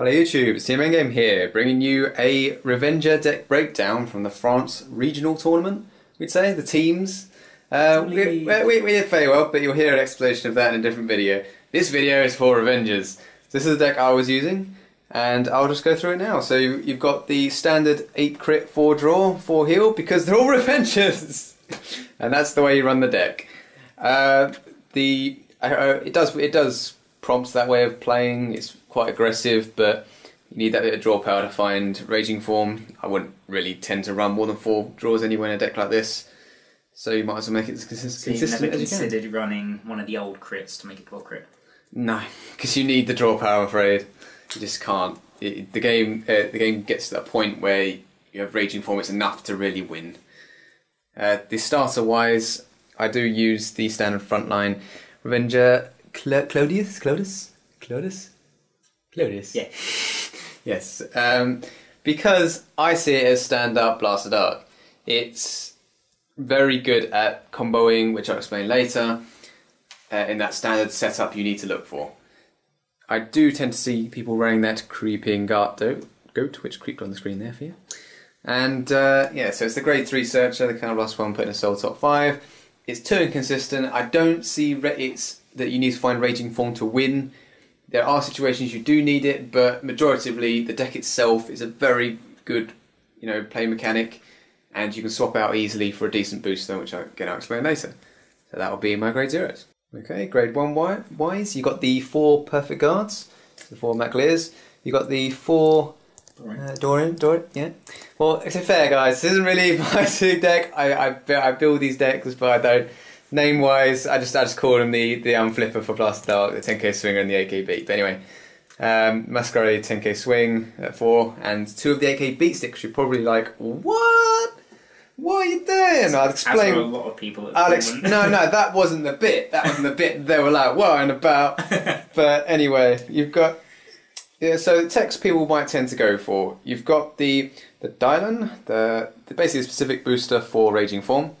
Hello YouTube, it's Team Endgame here, bringing you a Revenger deck breakdown from the France regional tournament, we'd say, the teams. Uh, we, we, we, we did very well, but you'll hear an explanation of that in a different video. This video is for Revengers. This is the deck I was using, and I'll just go through it now. So you've got the standard 8 crit, 4 draw, 4 heal, because they're all Revengers! and that's the way you run the deck. Uh, the uh, it does it does prompts that way of playing. It's quite aggressive, but you need that bit of draw power to find raging form. I wouldn't really tend to run more than four draws anyway in a deck like this. So you might as well make it as consist- So you've consistent never as you can. considered running one of the old crits to make it 12 crit? No, because you need the draw power. I'm afraid you just can't. It, the game uh, the game gets to that point where you have raging form. It's enough to really win. Uh, the starter wise, I do use the standard frontline Revenger Cla- Claudius Claudius Claudius Claudius. Yeah. Yes, um, because I see it as stand up Blaster Dark. It's very good at comboing, which I'll explain later, uh, in that standard setup you need to look for. I do tend to see people running that creeping goat, goat which creeped on the screen there for you. And uh, yeah, so it's the grade 3 searcher, the kind of last one put in a soul top 5. It's too inconsistent. I don't see re- it's that you need to find Raging Form to win. There are situations you do need it, but majoritively the deck itself is a very good, you know, play mechanic, and you can swap out easily for a decent booster, which I again I'll explain later. So that will be my grade zeros. Okay, grade one wi- wise, you got the four perfect guards, the four Mac Lirs. You got the four uh, Dorian, Dorian, yeah. Well, it's fair, guys. This isn't really my two deck. I, I I build these decks, but I don't. Name wise, I just I just call them the the unflipper for Blaster Dark, the 10k swinger, and the 8k beat. But anyway, um, Masquerade 10k swing at four, and two of the 8k beat sticks. You're probably like, what? What are you doing? I'll As for a lot of people Alex, no, no, that wasn't the bit. That wasn't the bit they were like, and about. But anyway, you've got yeah. So the text people might tend to go for. You've got the the Dylan, the, the basically a specific booster for Raging Form,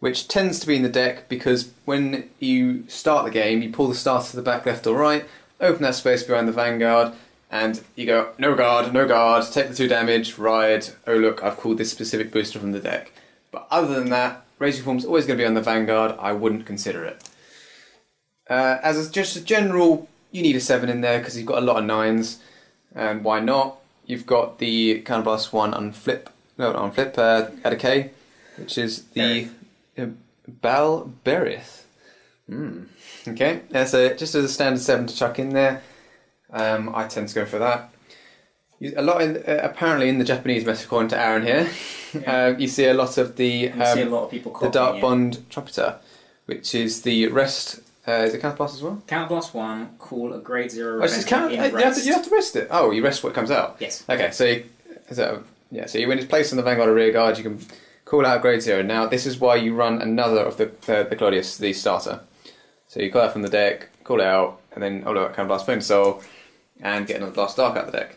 which tends to be in the deck because when you start the game, you pull the starter to the back, left or right, open that space behind the Vanguard, and you go no guard, no guard, take the two damage, ride. Oh look, I've called this specific booster from the deck. But other than that, Raging Form's always going to be on the Vanguard. I wouldn't consider it. Uh, as a, just a general, you need a seven in there because you've got a lot of nines, and why not? You've got the Counterblast one on flip, no, on flip, uh, at a K, which is the uh, Bal Berith. Mm. Okay, yeah, so just as a standard seven to chuck in there, um, I tend to go for that. You- A lot, in, uh, apparently, in the Japanese meta, according to Aaron here, Yeah. uh, you see a lot of the see a um, lot of people the Dark it. Bond Trumpeter, which is the rest. Uh, is it Counterblast as well? Counterblast 1, call a grade 0 Oh, just count, in you, have to, rest. you have to rest it. Oh, you rest what comes out. Yes. Okay, so you, so yeah, so you, when it's placed on the Vanguard or rear guard, you can call out grade zero. Now this is why you run another of the the, the Claudius, the starter. So you call out from the deck, call it out, and then oh look, Counterblast Flame Soul, and get another Blast Dark out of the deck.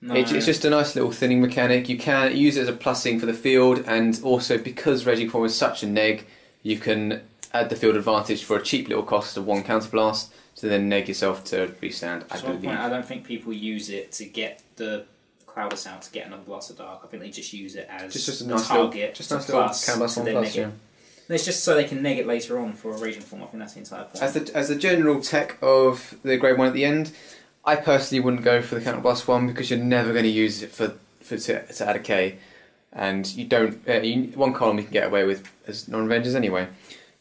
No, It, it's just a nice little thinning mechanic. You can use it as a plussing for the field, and also because Raging Form is such a neg, you can add the field advantage for a cheap little cost of one counterblast to then neg yourself to restand. I one believe. point, I don't think people use it to get the Claudius out to get another blast of Dark. I think they just use it as Just, just a the nice little, target just to nice little plus counterblast to one then plus. Yeah. it. It's just so they can neg it later on for a Raging Form. I think that's the entire point. As the as the general tech of the grade one at the end, I personally wouldn't go for the counterblast one because you're never going to use it for for to, to add a K, and you don't uh, you, one column you can get away with as non Avengers anyway.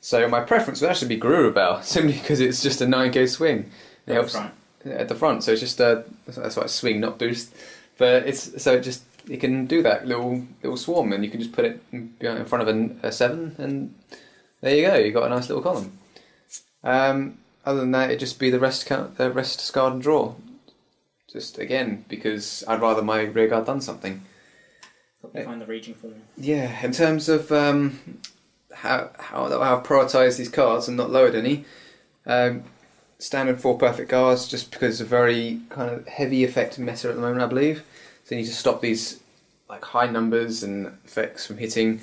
So my preference would actually be Garura Bell simply because it's just a nine K swing. It At the helps front. at the front, so it's just a that's why it's swing not boost, but it's so it just it can do that little little swarm and you can just put it in front of a, a seven and there you go, You have got a nice little column. Um, other than that, it'd just be the rest count, uh, rest discard and draw. Just again because I'd rather my rear guard done something. Find the Raging Form. Yeah, in terms of um, how how how I've prioritised these cards and not lowered any. Um, standard four perfect guards just because it's a very kind of heavy effect meta at the moment, I believe. So you need to stop these like high numbers and effects from hitting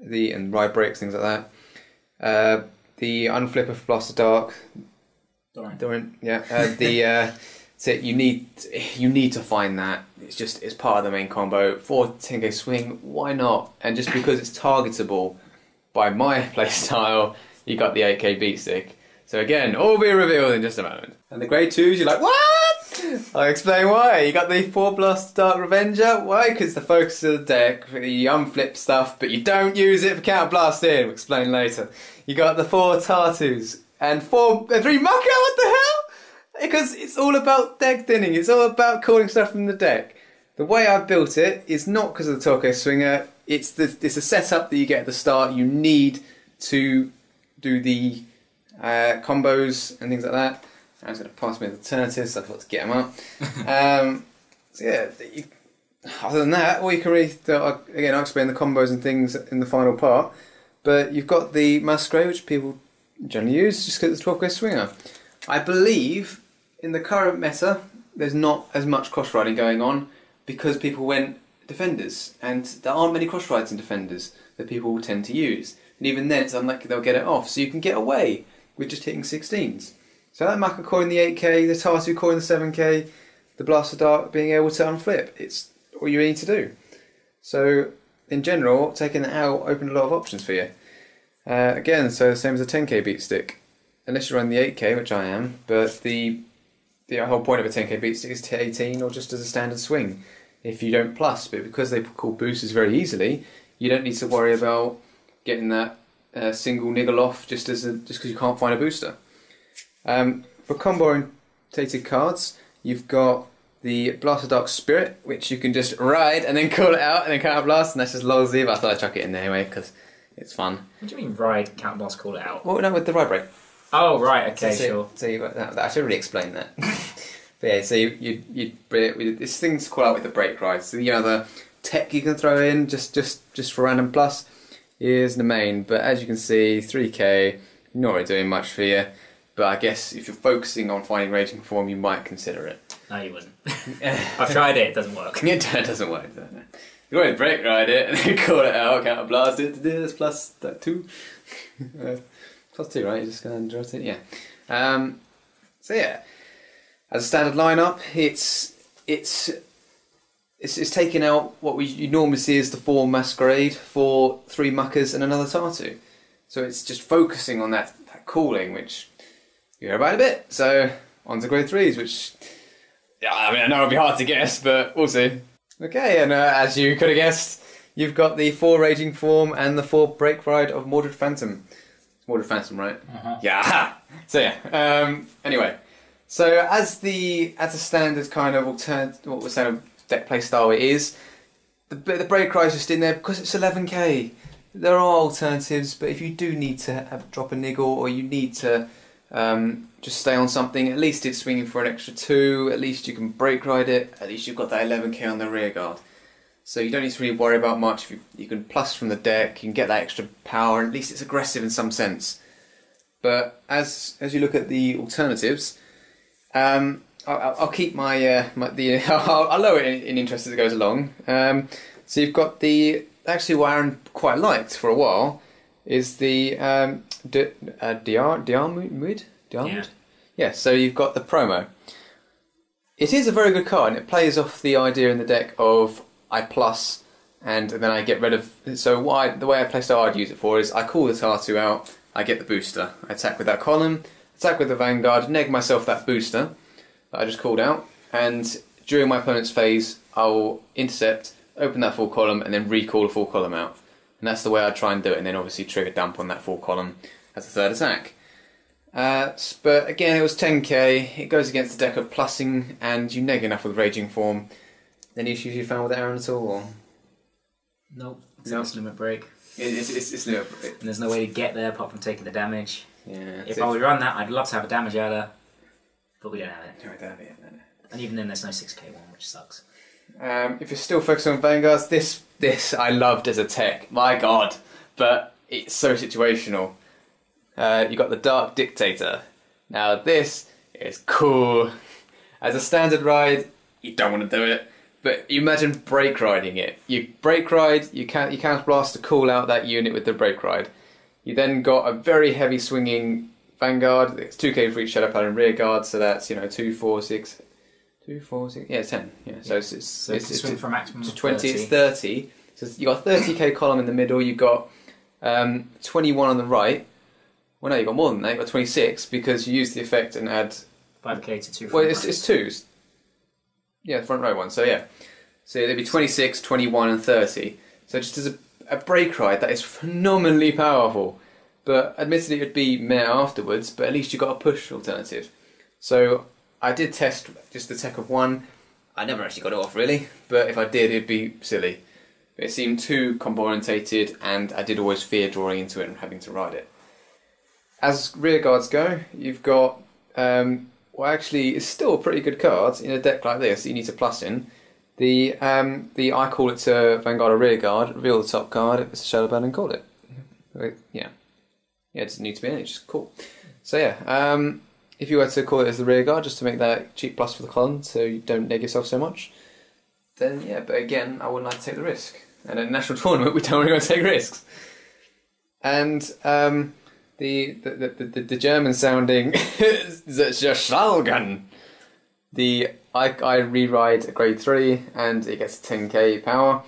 the and ride breaks things like that. Uh, the unflipper for Blaster Dark, Dorian. Dorian, yeah. Uh, the uh, So you need you need to find that. It's just it's part of the main combo. For 10k swing, why not? And just because it's targetable by my playstyle, you got the 8k beat stick. So again, all be revealed in just a moment. And the grade twos, you're like, what? I'll explain why. You got the four blast Dark Revenger. Why? Because the focus of the deck, you unflip stuff, but you don't use it for counter blasting. We'll explain later. You got the four Tartus and four, uh, three Macha. What the hell? Because it's all about deck thinning. It's all about calling stuff from the deck. The way I've built it is not because of the Toko Swinger. It's the it's a setup that you get at the start. You need to do the uh, combos and things like that. I was going to pass me the alternatives, so I thought to get them up. um, so yeah, you, other than that, all you can really do, again, I'll explain the combos and things in the final part. But you've got the Masquerade, which people generally use just because it's 12 k swinger. I believe in the current meta, there's not as much cross riding going on because people went defenders, and there aren't many cross rides in defenders that people will tend to use. And even then, it's unlikely they'll get it off. So you can get away with just hitting 16s. So that Macha coin the 8k, the Tartu coin the 7k, the Blaster Dark being able to unflip, it's all you need to do. So in general, taking that out opened a lot of options for you. Uh, again, so the same as a 10k beat stick, unless you're on the 8k, which I am, but the the whole point of a 10k beat stick is to 18 or just as a standard swing if you don't plus. But because they call boosters very easily, you don't need to worry about getting that uh, single niggle off just as a, just because you can't find a booster. Um, for combo orientated cards, you've got the Blaster Dark Spirit, which you can just ride and then call it out and then counter blast, and that's just lousy. But I thought I'd chuck it in there anyway because it's fun. What do you mean ride, counter blast, call it out? Well, no, with the ride break. Oh, right, okay, so, sure. So you, that, I should really explain that. but yeah, so you you, you with this thing's called out with the break ride. So you know the tech you can throw in just just just for random plus is the main. But as you can see, 3k not really doing much for you. But I guess if you're focusing on finding raging form, you might consider it. No, you wouldn't. I've tried it; it doesn't work. it doesn't work. Does it? You to break ride it and then call it out, counter blast it to this plus that two. uh, plus two, right? You're just going to draw it, yeah. Um, so yeah, as a standard lineup, it's it's it's, it's taking out what we you normally see as the four masquerade, four three Machas and another Tartu. So it's just focusing on that, that cooling, which you hear about a bit. So on to grade threes, which yeah, I mean I know it'll be hard to guess, but we'll see. Okay, and uh, as you could have guessed, you've got the four raging form and the four break ride of Mordred Phantom. Mordred Phantom, right? Uh-huh. Yeah. So yeah. Um, anyway, so as the as a standard kind of alternative, what we're saying deck play style it is, the the break is just in there because it's 11k. There are alternatives, but if you do need to have, drop a niggle or you need to um, just stay on something, at least it's swinging for an extra two. At least you can break ride it. At least you've got that 11k on the rear guard. So you don't need to really worry about much. You, you can plus from the deck. You can get that extra power. At least it's aggressive in some sense. But as as you look at the alternatives, um, I'll, I'll, keep my, uh, my the I'll, I'll, lower it in, in, interest as it goes along. Um, so you've got the actually what Aaron quite liked for a while is the um, D, uh, Diar Diarmuid Diarmuid. Yeah. yeah. So you've got the promo. It is a very good card, and it plays off the idea in the deck of I plus, and then I get rid of. So why the way I play style I'd use it for is I call the Tartu out, I get the booster, I attack with that column, attack with the Vanguard, neg myself that booster that I just called out, and during my opponent's phase, I will intercept, open that full column, and then recall the full column out. And that's the way I try and do it, and then obviously trigger dump on that full column as a third attack. Uh, but again, it was 10k. It goes against the deck of plussing, and you neg enough with Raging Form. Any issues you found with Aaron at all? Or? Nope. It's nope. limit break. It's, it's, it's limit break. And there's no way to get there apart from taking the damage. Yeah. If I would run that, I'd love to have a damage adder, but we don't have it. No, I don't have it. No, no. And even then, there's no 6k one, which sucks. Um, if you're still focused on Vanguards, this this I loved as a tech. My God, but it's so situational. Uh, you got the Dark Dictator. Now this is cool. As a standard ride, you don't want to do it. But you imagine break riding it. You break ride, you can't you can't blast to call out that unit with the break ride. You then got a very heavy swinging Vanguard. It's two K for each Shadow Paladin rear guard, so that's you know two, four, six, Two, four, six. Yeah, ten. Yeah. So Yeah. it's it's, So it's, it's, for maximum to of 20, 30. it's 30. So you've got a 30k column in the middle, you've got um, 21 on the right. Well, no, you've got more than that, you've got 26 because you use the effect and add. 5k to two. Well, front it's, it's twos. Yeah, the front row one. So, yeah. So there'd be 26, 21, and 30. So just as a, a break ride, that is phenomenally powerful. But admittedly, it would be meh afterwards, but at least you got a push alternative. So I did test just the tech of one. I never actually got it off really, but if I did, it'd be silly. It seemed too combo orientated, and I did always fear drawing into it and having to ride it. As rear guards go, you've got um, well, actually, it's still a pretty good card in a deck like this. You need to plus in the um, the I call it to Vanguard rear guard. Reveal the top card. It's a shadow band and call it. Yeah, yeah. It doesn't need to be in it. Just cool. So yeah, um, if you were to call it as the rear guard, just to make that cheap plus for the column, so you don't neg yourself so much, then yeah. But again, I wouldn't like to take the risk. And at a national tournament, we don't really want to take risks. And um, the, the, the, the, the German sounding. The I, I rewrite a grade 3 and it gets 10k power.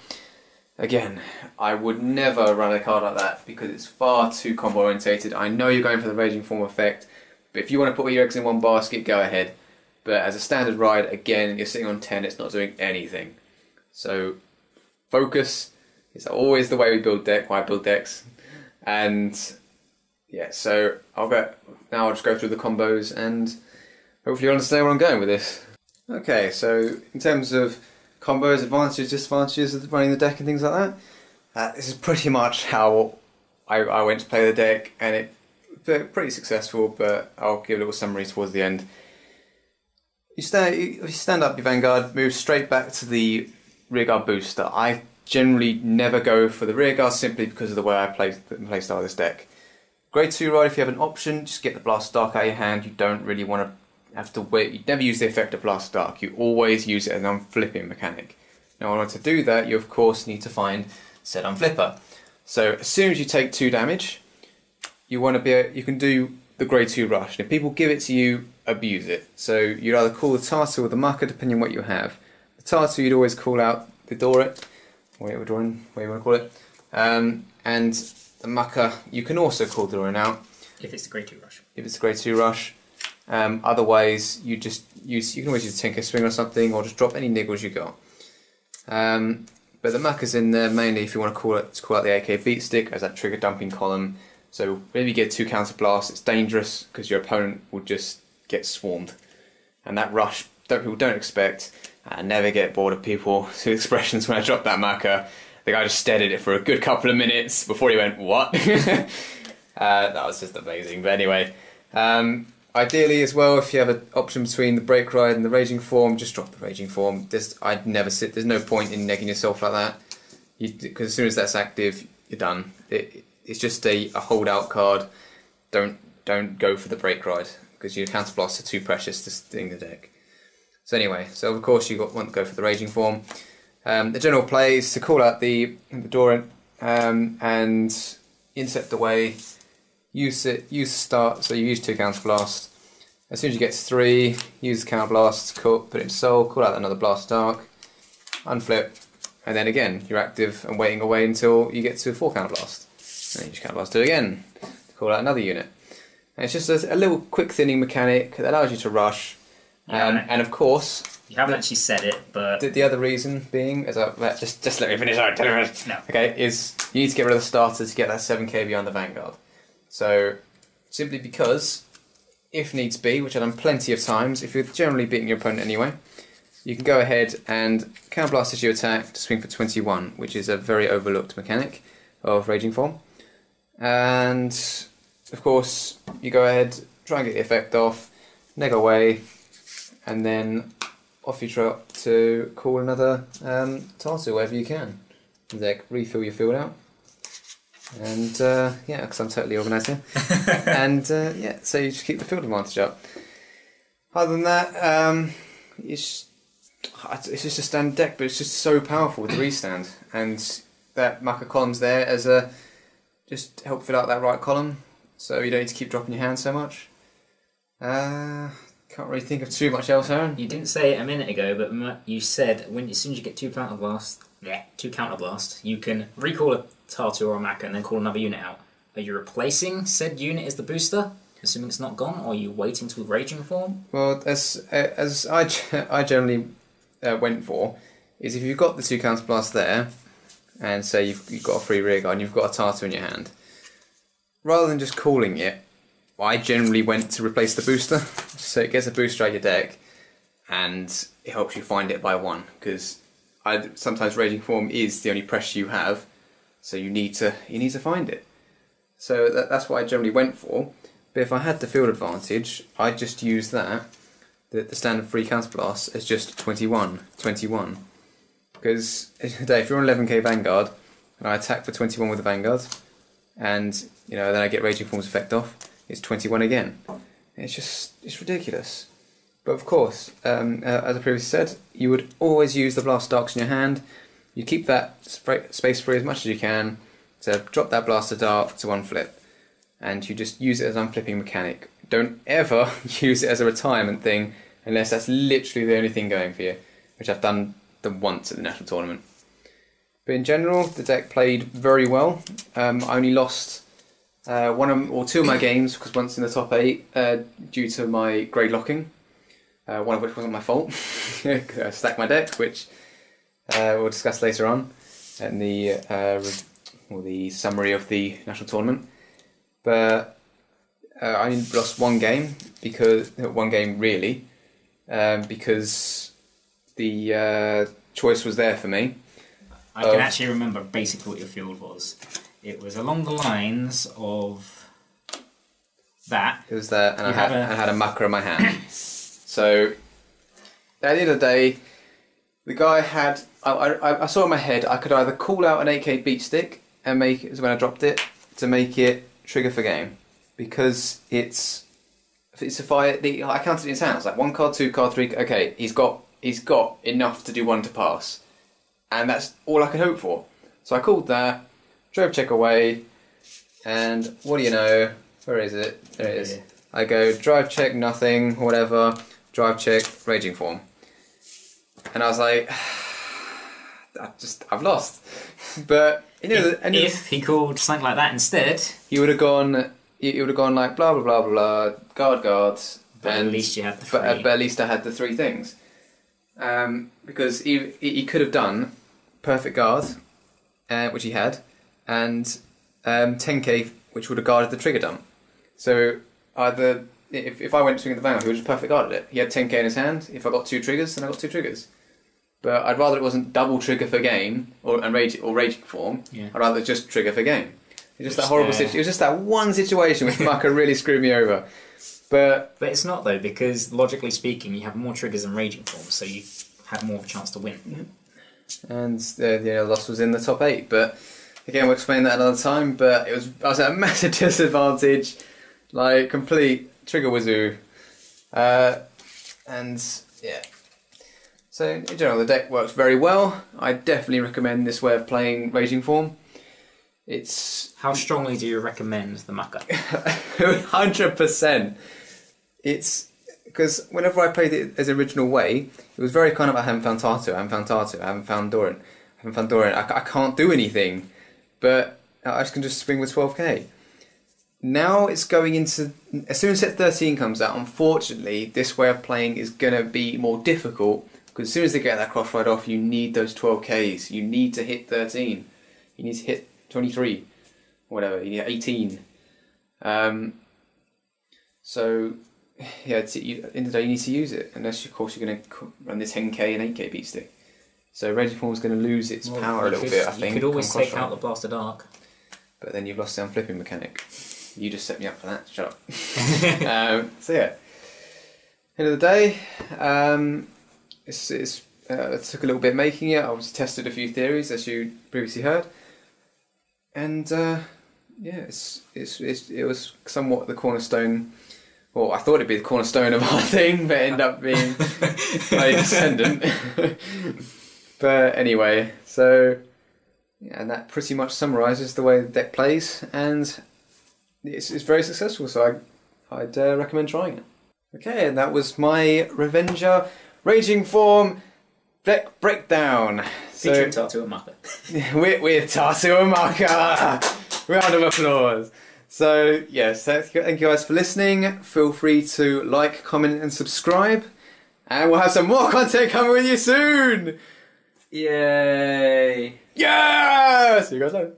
Again, I would never run a card like that because it's far too combo orientated. I know you're going for the Raging Form effect, but if you want to put all your eggs in one basket, go ahead. But as a standard ride, again, you're sitting on 10, it's not doing anything. So, focus is always the way we build deck, why I build decks. And yeah, so I'll go now. I'll just go through the combos and hopefully you understand where I'm going with this. Okay, so in terms of combos, advantages, disadvantages of running the deck and things like that, uh, this is pretty much how I, I went to play the deck, and it pretty successful. But I'll give a little summary towards the end. You stand, you stand up your vanguard, move straight back to the rearguard booster. I generally never go for the rearguard simply because of the way I play play style this deck. Grade 2 ride, if you have an option, just get the Blast Dark out of your hand. You don't really want to have to wait. You never use the effect of Blast Dark. You always use it as an unflipping mechanic. Now, in order to do that, you of course need to find said unflipper. So, as soon as you take 2 damage, you want to be you can do the grade 2 rush. And if people give it to you, abuse it. So, you'd either call the Tartu or the Macha, depending on what you have. The Tartu, you'd always call out the Dorit, whatever drawing, whatever you want to call it. Um, and the Macha, you can also call the Dorin out If it's the grade two rush. if it's a grade 2 rush. Um, otherwise, you just use you can always use a Tinker Swing or something, or just drop any niggles you got. Um, but the muck is in there mainly if you want to call it to call out the AK Beat Stick as that trigger dumping column. So maybe you get two counter blasts, it's dangerous because your opponent will just get swarmed. And that rush, don't, people don't expect. I never get bored of people whose expressions when I drop that Macha. The guy just stared at it for a good couple of minutes before he went, What? uh, that was just amazing. But anyway, um, ideally as well, if you have an option between the break ride and the raging form, just drop the raging form. There's, I'd never sit. There's no point in negging yourself like that, because as soon as that's active, you're done. It, it's just a, a holdout card. Don't don't go for the break ride because your counter blasts are too precious to sting the deck. So anyway, so of course you got want to go for the raging form. Um, the general play is to call out the the Doran um, and intercept away. Use it. Use start. So you use two counter blast. As soon as you get to three, use the counter blast. Call, put it in soul. Call out another blast dark. Unflip, and then again you're active and waiting away until you get to a four counter blast. And then you just counter blast it again. To call out another unit. And it's just a, a little quick thinning mechanic that allows you to rush. Um, and of course, You haven't actually said it, but the, the other reason being, as I, just just let me finish. Sorry, tell me finish. No. Okay, is you need to get rid of the starter to get that seven k beyond the vanguard. So simply because, if needs be, which I've done plenty of times, if you're generally beating your opponent anyway, you can go ahead and counterblast as you attack to swing for twenty one, which is a very overlooked mechanic of raging form. And of course, you go ahead, try and get the effect off, neg away, and then off you trot to call another um, Tartu wherever you can. Like refill your field out. And uh, yeah, because I'm totally organised here. and uh, yeah, so you just keep the field advantage up. Other than that, um, it's, it's just a standard deck, but it's just so powerful with the restand. And that Macha column's there as a just help fill out that right column, so you don't need to keep dropping your hand so much. Uh, can't really think of too much else, Aaron. You didn't say it a minute ago, but you said when as soon as you get two counterblast, yeah, two counterblast, you can recall a Tartu or a Macha and then call another unit out. Are you replacing said unit as the booster, assuming it's not gone, or are you waiting till raging form? Well, as as I, I generally uh, went for is if you've got the two counter blasts there, and say you've, you've got a free rear guard and you've got a Tartu in your hand, rather than just calling it, I generally went to replace the booster, so it gets a booster out your deck, and it helps you find it by one because I sometimes raging form is the only pressure you have, so you need to you need to find it. So that, that's what I generally went for. But if I had the field advantage, I'd just use that, the, the standard free counterblast, as just 21. 21. Because if you're on 11k Vanguard, and I attack for 21 with the Vanguard, and you know then I get Raging Form's effect off, it's 21 again. It's just, it's ridiculous. But of course, um, uh, as I previously said, you would always use the Blast Darks in your hand. You keep that space free as much as you can to drop that Blaster Dark to one flip and you just use it as unflipping mechanic. Don't ever use it as a retirement thing unless that's literally the only thing going for you, which I've done the once at the national tournament. But in general, the deck played very well. Um, I only lost uh, one of, or two of my games because once in the top eight uh, due to my grade locking, uh, one of which wasn't my fault. I stacked my deck, which uh, we'll discuss later on in the uh, the summary of the national tournament but uh, I lost one game because one game really um, because the uh, choice was there for me. I can actually remember basically what your field was. It was along the lines of that. It was there, and I had, had a- I had a Macha in my hand. so at the end of the day, the guy had. I, I, I saw in my head I could either call out an 8k beat stick and make it when I dropped it to make it trigger for game because it's it's if I the I counted in his hands like one card, two card, three. Okay, he's got he's got enough to do one to pass, and that's all I could hope for. So I called that, drove check away, and what do you know? Where is it? There it is. I go drive check, nothing, whatever. Drive check, raging form, and I was like, I just I've lost. But you know, if, and if he called something like that instead, you would have gone. You would have gone like blah blah blah blah blah. Guard guards. but and at least you had the but, uh, but at least I had the three things. Um, because he, he he could have done perfect guard, uh, which he had, and um, 10k, which would have guarded the trigger dump. So either if, if I went swinging the vanguard, he would just perfect guarded it. He had 10k in his hand. If I got two triggers, then I got two triggers. But I'd rather it wasn't double trigger for game or and rage or raging form. Yeah. I'd rather just trigger for game. It's just that horrible uh, situation. It was just that one situation which Macha really screwed me over. But But it's not though, because logically speaking, you have more triggers than raging form, so you have more of a chance to win. and the, the loss was in the top eight. But again, we'll explain that another time. But it was I was at a massive disadvantage, like complete trigger wazoo, uh, and yeah. So in general, the deck works very well. I definitely recommend this way of playing Raging Form. It's How strongly do you recommend the Macha? hundred percent. It's because whenever I played it as original way, it was very kind of I haven't found Tartu, I haven't found Tartu, I haven't found Doran, I haven't found Doran. I, I can't do anything, but I just can just swing with twelve k. Now it's going into as soon as set thirteen comes out. Unfortunately, this way of playing is gonna be more difficult because as soon as they get that cross ride off, you need those twelve ks. You need to hit thirteen. You need to hit twenty three, whatever. You need eighteen. Um, so, yeah, it's, you, in the day you need to use it, unless of course you're going to run this 10k and 8k beat stick. So Raging Form is going to lose its Well, power a little could- bit, I think You could always take out the. Blaster Dark. But then you've lost the unflipping mechanic. You just set me up for that. Shut up. um, so yeah, end of the day, um, it's, it's uh, it took a little bit making it. I was tested a few theories, as you previously heard, and uh, yeah, it's, it's it's it was somewhat the cornerstone. Well, I thought it'd be the cornerstone of our thing, but it ended up being my descendant. but anyway, so yeah, and that pretty much summarises the way the deck plays, and it's, it's very successful. So I, I'd uh, recommend trying it. Okay, and that was my Revenger Raging Form deck breakdown. So, Featuring Tartu and Macha. with, with and Macha. Round of applause. So, yes, thank you thank you guys for listening. Feel free to like, comment, and subscribe. And we'll have some more content coming with you soon. Yay! Yeah! See you guys later.